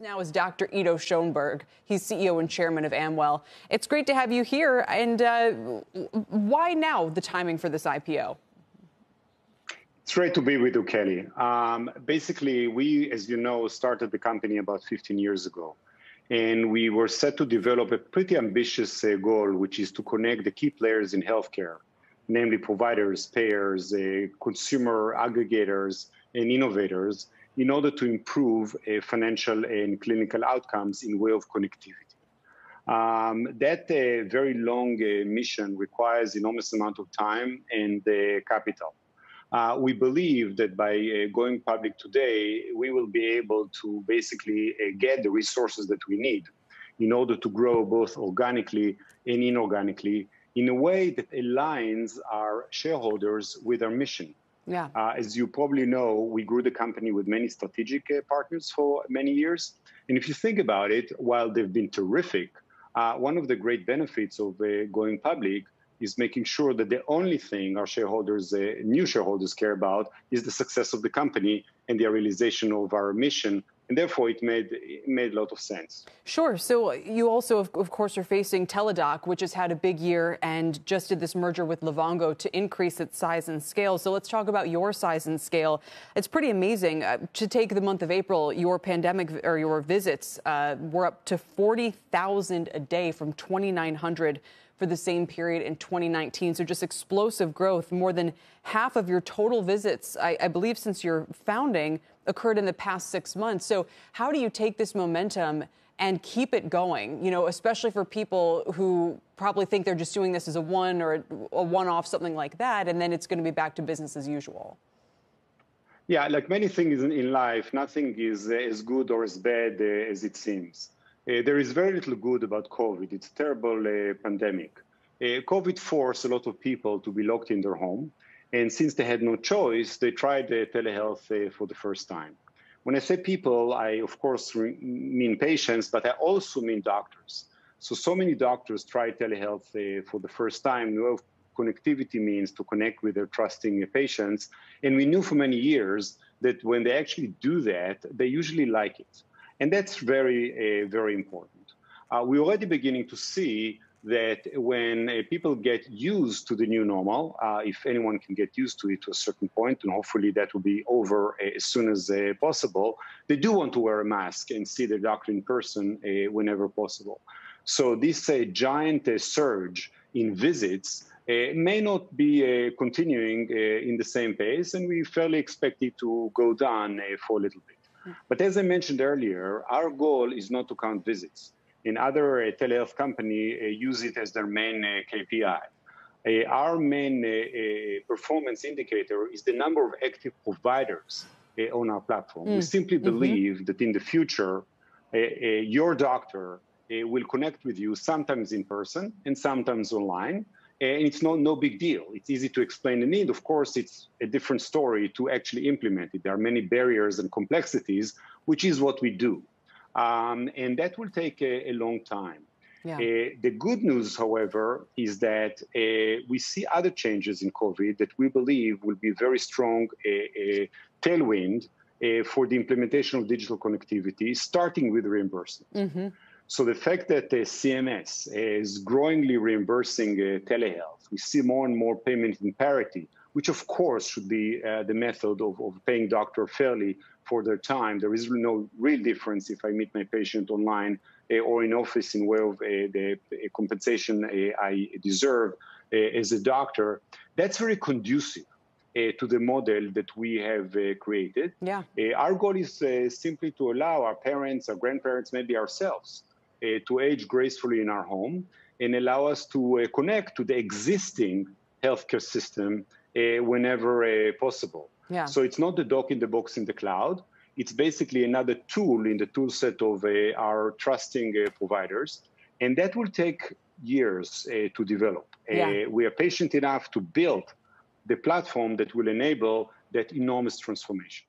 Now is Dr. Ido Schoenberg. He's CEO and chairman of Amwell. It's great to have you here. And uh, why now the timing for this IPO? It's great to be with you, Kelly. Um, basically, we, as you know, started the company about 15 years ago. And we were set to develop a pretty ambitious uh, goal, which is to connect the key players in healthcare, namely providers, payers, uh, consumer aggregators, and innovators in order to improve uh, financial and clinical outcomes in way of connectivity. Um, that uh, very long uh, mission requires enormous amount of time and uh, capital. Uh, we believe that by uh, going public today, we will be able to basically get the resources that we need in order to grow both organically and inorganically in a way that aligns our shareholders with our mission. Yeah. Uh, as you probably know, we grew the company with many strategic uh, partners for many years. And if you think about it, while they've been terrific, uh, one of the great benefits of uh, going public is making sure that the only thing our shareholders, uh, new shareholders, care about is the success of the company and the realization of our mission and therefore it made it made a lot of sense. Sure. So you also, of, of, course, are facing Teladoc, which has had a big year and just did this merger with Livongo to increase its size and scale. So let's talk about your size and scale. It's pretty amazing uh, to take the month of April. Your pandemic or your visits uh, were up to forty thousand a day from twenty nine hundred for the same period in 2019. So just explosive growth. More than half of your total visits, I, I, believe, since your founding, occurred in the past six months. So how do you take this momentum? And keep it going, you know, especially for people who probably think they're just doing this as a one or a one off, something like that, and then it's going to be back to business as usual. Yeah, like many things in life, nothing is as good or as bad uh, as it seems. Uh, there is very little good about COVID. It's a terrible uh, pandemic. Uh, COVID forced a lot of people to be locked in their home. And since they had no choice, they tried telehealth for the first time. When I say people, I of course mean patients, but I also mean doctors. So, so many doctors tried telehealth for the first time, know connectivity means to connect with their trusting patients. And we knew for many years that when they actually do that, they usually like it. And that's very, uh, very important. Uh, we're already beginning to see that when uh, people get used to the new normal, uh, if anyone can get used to it to a certain point, and hopefully that will be over uh, as soon as uh, possible, they do want to wear a mask and see their doctor in person whenever possible. So this giant surge in visits may not be continuing in the same pace, and we fairly expect it to go down for a little bit. But as I mentioned earlier, our goal is not to count visits. In other uh, telehealth company uh, use it as their main uh, KPI. Uh, our main uh, uh, performance indicator is the number of active providers on our platform. Mm. We simply mm-hmm. believe mm-hmm. that in the future, your doctor will connect with you sometimes in person and sometimes online and it's no, no big deal. It's easy to explain the need. Of course, it's a different story to actually implement it. There are many barriers and complexities, which is what we do. Um, and that will take a, a long time. Yeah. Uh, the good news, however, is that uh, we see other changes in COVID that we believe will be very strong uh, tailwind uh, for the implementation of digital connectivity, starting with reimbursement. Mm-hmm. So the fact that uh, CMS is growingly reimbursing uh, telehealth, we see more and more payment in parity, which of course should be uh, the method of, of paying doctor fairly for their time. There is no real difference if I meet my patient online uh, or in office in way of uh, the compensation I deserve as a doctor. That's very conducive. Uh, to the model that we have uh, created. Yeah. Uh, our goal is simply to allow our parents, our grandparents, maybe ourselves, Uh, to age gracefully in our home and allow us to uh, connect to the existing healthcare system uh, whenever uh, possible. Yeah. So it's not the doc in the box in the cloud. It's basically another tool in the tool set of uh, our trusting providers. And that will take years to develop. Yeah. we are patient enough to build the platform that will enable that enormous transformation.